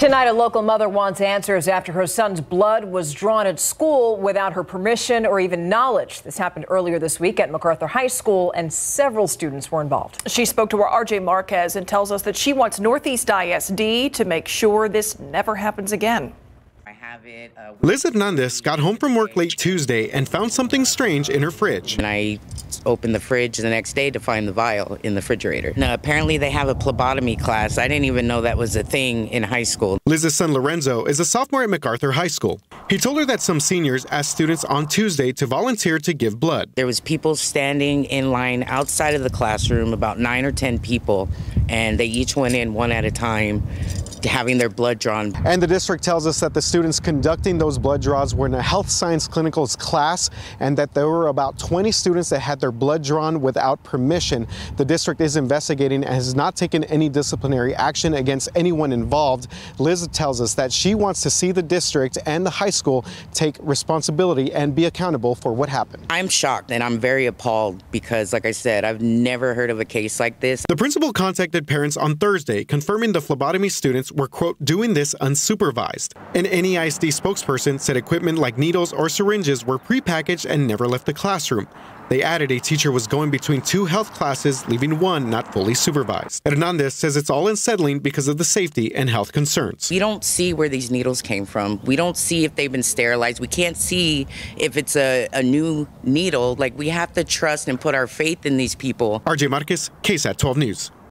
Tonight, a local mother wants answers after her son's blood was drawn at school without her permission or even knowledge. This happened earlier this week at MacArthur High School, and several students were involved. She spoke to our RJ Marquez and tells us that she wants Northeast ISD to make sure this never happens again. Liz Hernandez got home from work late Tuesday and found something strange in her fridge. And I opened the fridge the next day to find the vial in the refrigerator. Now, apparently they have a phlebotomy class. I didn't even know that was a thing in high school. Liz's son Lorenzo is a sophomore at MacArthur High School. He told her that some seniors asked students on Tuesday to volunteer to give blood. There was people standing in line outside of the classroom, about nine or 10 people, and they each went in one at a time having their blood drawn. And the district tells us that the students conducting those blood draws were in a health science clinicals class and that there were about 20 students that had their blood drawn without permission. The district is investigating and has not taken any disciplinary action against anyone involved. Liz tells us that she wants to see the district and the high school take responsibility and be accountable for what happened. I'm shocked and I'm very appalled because, like I said, I've never heard of a case like this. The principal contacted parents on Thursday confirming the phlebotomy students were, quote, doing this unsupervised. An NEISD spokesperson said equipment like needles or syringes were prepackaged and never left the classroom. They added a teacher was going between two health classes, leaving one not fully supervised. Hernandez says it's all unsettling because of the safety and health concerns. We don't see where these needles came from. We don't see if they've been sterilized. We can't see if it's a, a new needle. Like, we have to trust and put our faith in these people. RJ Marquez, KSAT 12 News.